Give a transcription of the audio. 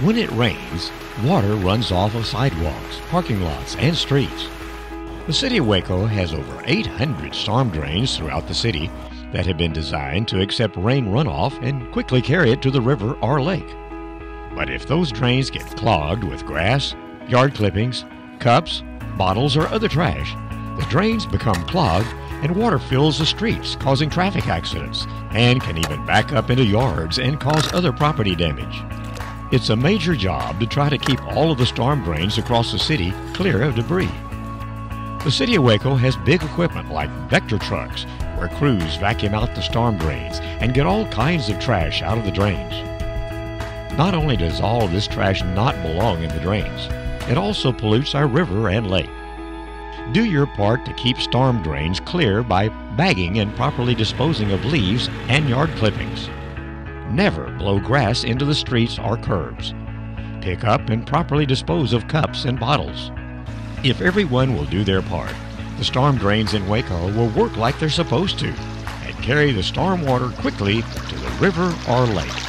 When it rains, water runs off of sidewalks, parking lots, and streets. The city of Waco has over 800 storm drains throughout the city that have been designed to accept rain runoff and quickly carry it to the river or lake. But if those drains get clogged with grass, yard clippings, cups, bottles, or other trash, the drains become clogged and water fills the streets, causing traffic accidents, and can even back up into yards and cause other property damage. It's a major job to try to keep all of the storm drains across the city clear of debris. The city of Waco has big equipment like Vactor trucks where crews vacuum out the storm drains and get all kinds of trash out of the drains. Not only does all of this trash not belong in the drains, it also pollutes our river and lake. Do your part to keep storm drains clear by bagging and properly disposing of leaves and yard clippings. Never blow grass into the streets or curbs. Pick up and properly dispose of cups and bottles. If everyone will do their part, the storm drains in Waco will work like they're supposed to and carry the storm water quickly to the river or lake.